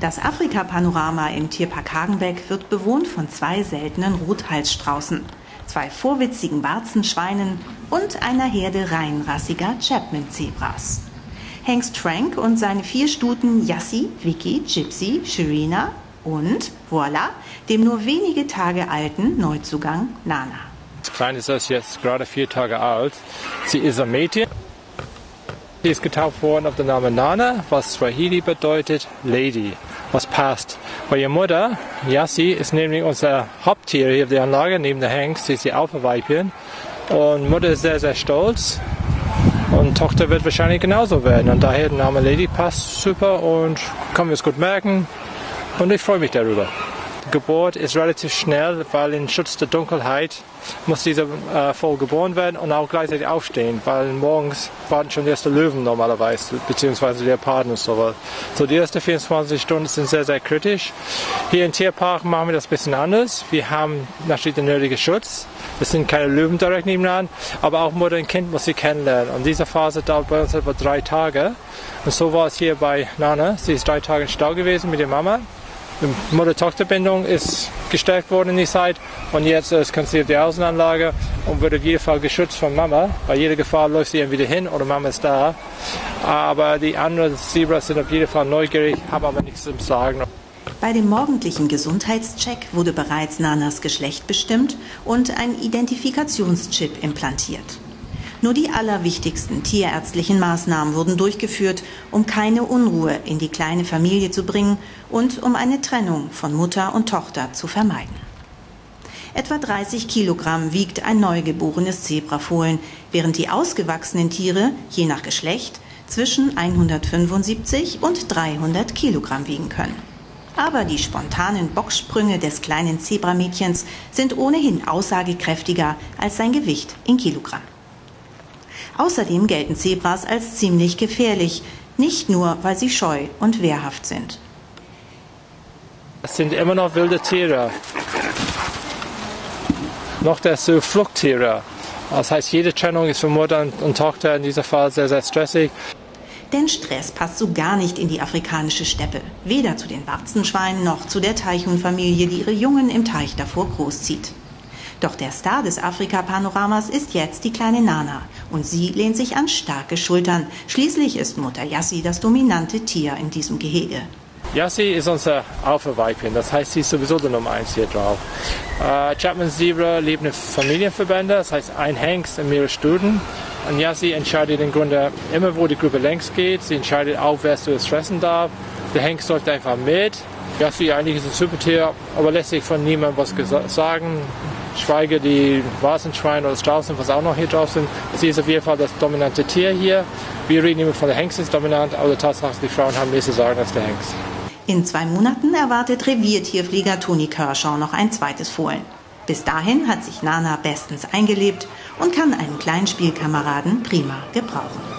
Das Afrika-Panorama im Tierpark Hagenbeck wird bewohnt von zwei seltenen Rothalsstraußen, zwei vorwitzigen Warzenschweinen und einer Herde reinrassiger Chapman-Zebras. Hengst Frank und seine vier Stuten Yassi, Vicky, Gypsy, Sharina und, voilà, dem nur wenige Tage alten Neuzugang Nana. Kleine ist jetzt gerade vier Tage alt. Sie ist ein Mädchen. Sie ist getauft worden auf den Namen Nana, was Swahili bedeutet Lady, was passt. Weil ihre Mutter, Yassi, ist nämlich unser Haupttier hier auf der Anlage, neben der Hengst, sie die Alpha-Weibchen. Und Mutter ist sehr, sehr stolz. Und Tochter wird wahrscheinlich genauso werden. Und daher der Name Lady passt super und kann wir es gut merken. Und ich freue mich darüber. Geburt ist relativ schnell, weil in Schutz der Dunkelheit muss dieser äh, voll geboren werden und auch gleichzeitig aufstehen, weil morgens warten schon die ersten Löwen normalerweise, beziehungsweise Leoparden und so weiter. So die ersten 24 Stunden sind sehr, sehr kritisch. Hier im Tierpark machen wir das ein bisschen anders. Wir haben natürlich den nötigen Schutz. Es sind keine Löwen direkt nebenan, aber auch Mutter und Kind muss sie kennenlernen. Und diese Phase dauert bei uns etwa drei Tage. Und so war es hier bei Nana. Sie ist drei Tage in Stau gewesen mit der Mama. Die Mutter-Tochter-Bindung ist gestärkt worden in die Zeit und jetzt ist konzipiert die Außenanlage und wird auf jeden Fall geschützt von Mama. Bei jeder Gefahr läuft sie entweder hin oder Mama ist da. Aber die anderen Zebras sind auf jeden Fall neugierig, haben aber nichts zu sagen. Bei dem morgendlichen Gesundheitscheck wurde bereits Nanas Geschlecht bestimmt und ein Identifikationschip implantiert. Nur die allerwichtigsten tierärztlichen Maßnahmen wurden durchgeführt, um keine Unruhe in die kleine Familie zu bringen und um eine Trennung von Mutter und Tochter zu vermeiden. Etwa 30 Kilogramm wiegt ein neugeborenes Zebrafohlen, während die ausgewachsenen Tiere je nach Geschlecht zwischen 175 und 300 Kilogramm wiegen können. Aber die spontanen Boxsprünge des kleinen Zebramädchens sind ohnehin aussagekräftiger als sein Gewicht in Kilogramm. Außerdem gelten Zebras als ziemlich gefährlich, nicht nur, weil sie scheu und wehrhaft sind. Es sind immer noch wilde Tiere. Noch dazu Fluchttiere. Das heißt, jede Trennung ist für Mutter und Tochter in diesem Fall sehr, sehr stressig. Denn Stress passt so gar nicht in die afrikanische Steppe. Weder zu den Warzenschweinen noch zu der Teichhuhnfamilie, die ihre Jungen im Teich davor großzieht. Doch der Star des Afrika-Panoramas ist jetzt die kleine Nana. Und sie lehnt sich an starke Schultern. Schließlich ist Mutter Yassi das dominante Tier in diesem Gehege. Yassi ist unser Alpha-Weibchen, das heißt, sie ist sowieso der Nummer 1 hier drauf. Äh, Chapman Zebra lebt in Familienverbände, das heißt ein Hengst und mehrere Stuten. Und Yassi entscheidet im Grunde immer, wo die Gruppe längs geht. Sie entscheidet auch, wer zuerst fressen darf. Der Hengst läuft einfach mit. Yassi eigentlich ist ein super Tier, aber lässt sich von niemandem was sagen schweige die Warzenschweine oder Straußen, was auch noch hier drauf sind. Sie ist auf jeden Fall das dominante Tier hier. Wir reden immer von der Hengst ist dominant, aber Tatsache die Frauen haben mehr zu sagen als der Hengst. In zwei Monaten erwartet Reviertierflieger Toni Kershaw noch ein zweites Fohlen. Bis dahin hat sich Nana bestens eingelebt und kann einen kleinen Spielkameraden prima gebrauchen.